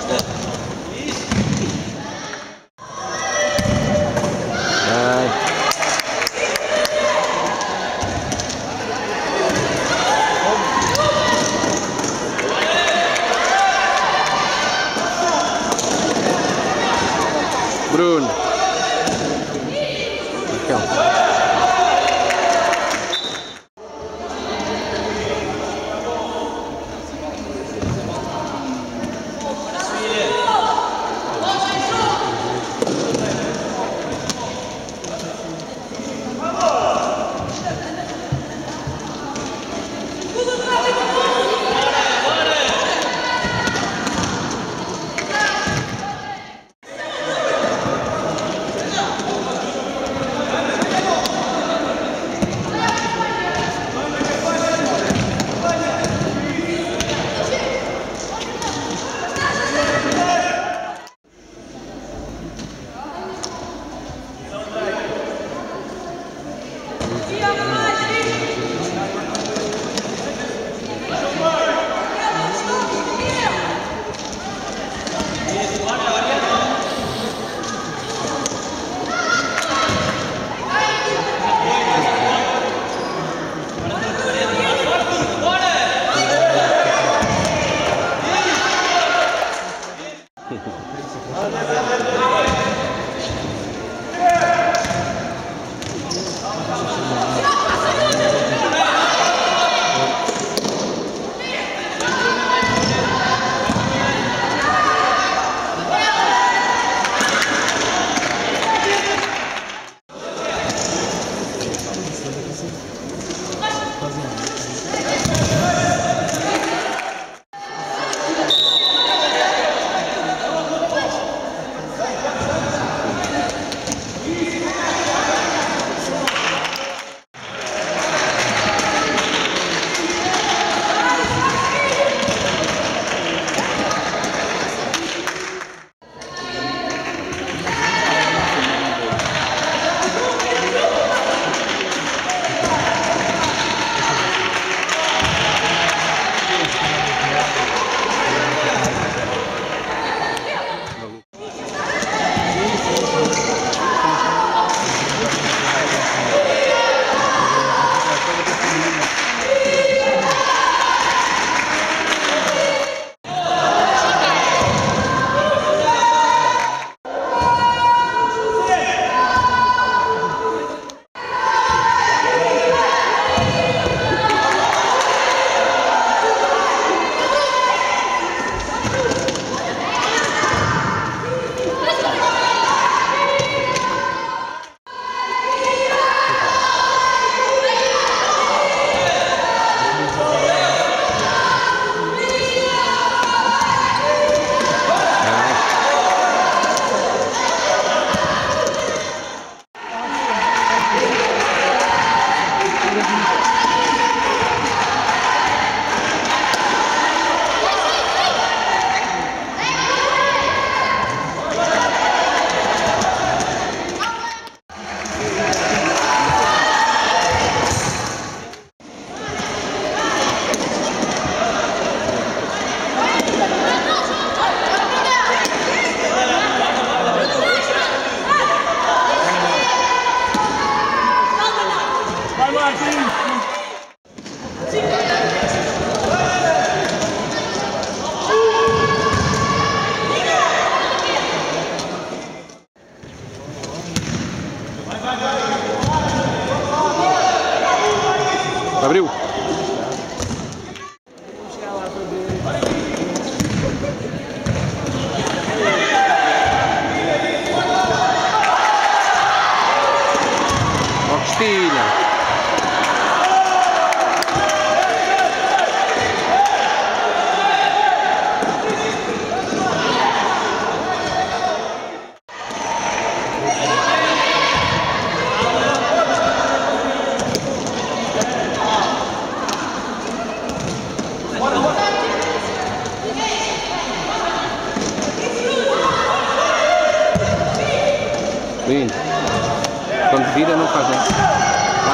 First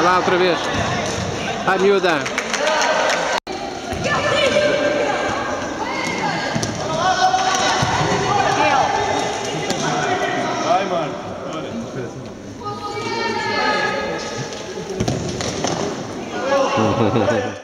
lá outra vez. Ai miúda.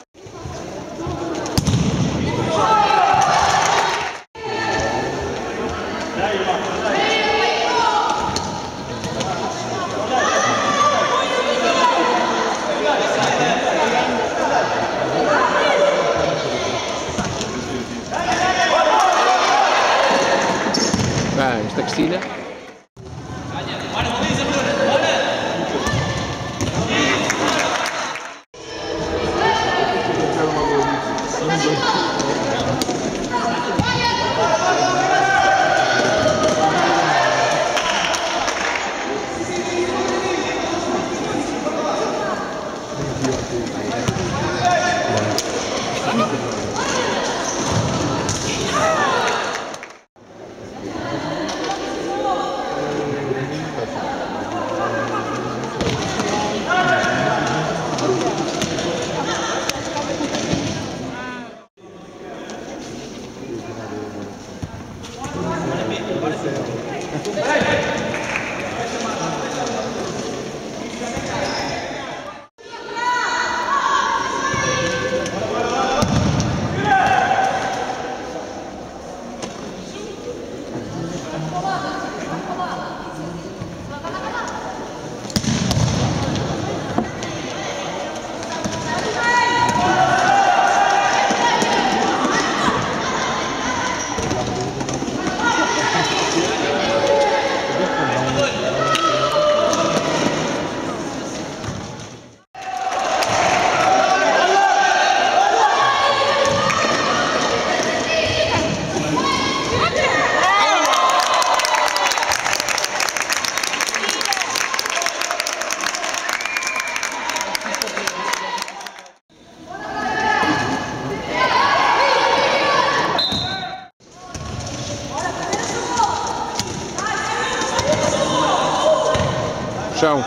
Chão.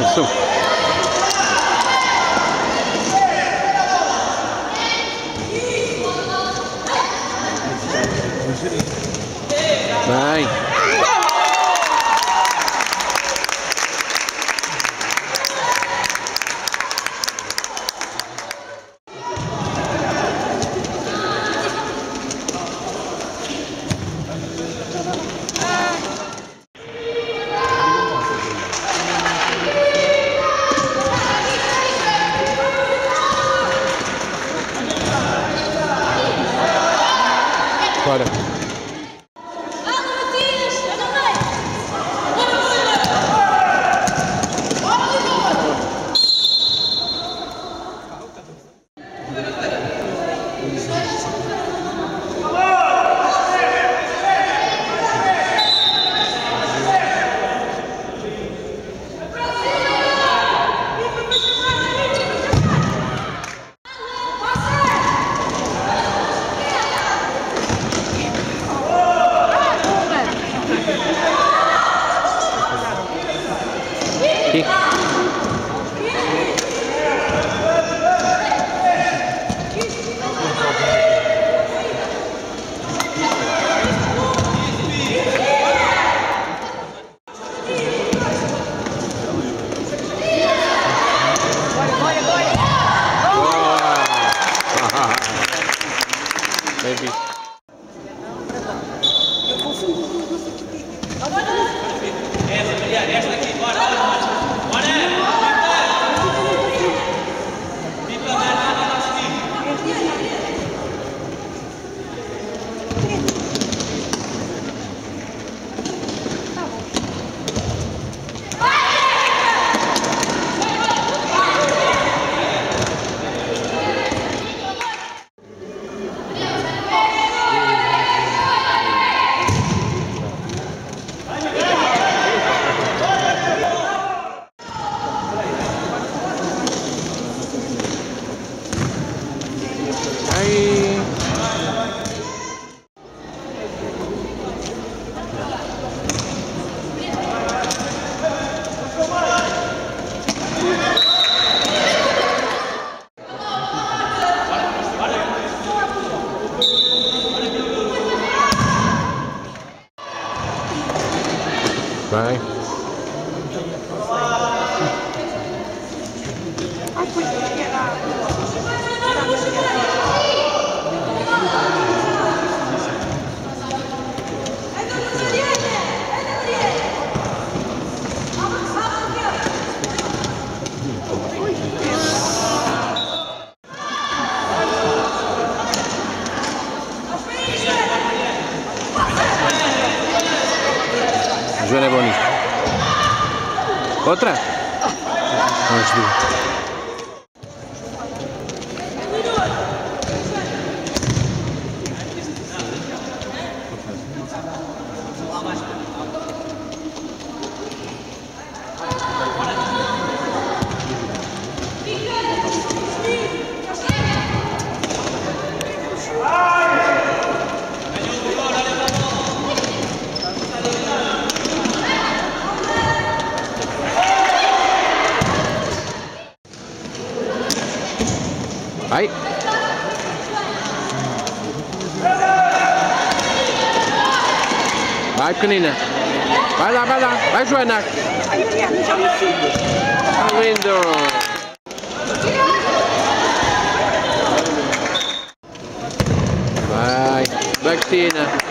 Isso. Fora. Vai, pequenina. Vai lá, vai lá. Vai, Joana. Tá lindo. Vai. Vai.